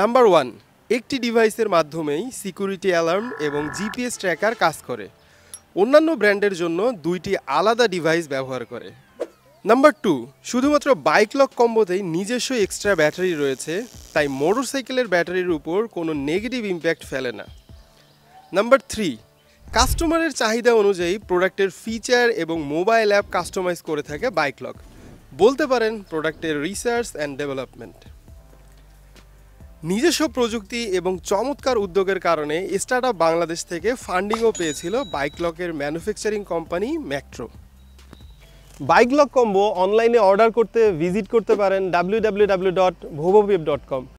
Number one একটি ডিভাইসের মাধ্যমেই সিকিউরিটি অ্যালার্ম এবং জিপিএস ট্র্যাকার কাজ করে। অন্যান্য ব্র্যান্ডের জন্য দুইটি আলাদা ডিভাইস ব্যবহার করে। নাম্বার টু শুধুমাত্র বাইক লক কম্বোতেই নিজস্ব এক্সট্রা ব্যাটারি রয়েছে, তাই মোটরসাইকেলের ব্যাটারির উপর কোনো নেগেটিভ ইম্প্যাক্ট ফেলে না। নাম্বার থ্রি কাস্টমারের চাহিদা অনুযায়ী প্রোডাক্টের ফিচার এবং মোবাইল অ্যাপ কাস্টমাইজ করে থাকে বাইক লক। বলতে পারেন, প্রোডাক্টের রিসার্চ অ্যান্ড ডেভেলপমেন্ট। নিজস্ব প্রযুক্তি এবং চমৎকার উদ্যোগের কারণে স্টার্ট বাংলাদেশ থেকে ফান্ডিংও পেয়েছিল বাইক লকের manufacturing company Mactro bike lock combo অনলাইনে অর্ডার করতে ভিজিট করতে পারেন W W W dot dot com